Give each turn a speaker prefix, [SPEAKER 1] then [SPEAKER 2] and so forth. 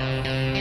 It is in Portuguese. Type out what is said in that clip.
[SPEAKER 1] Música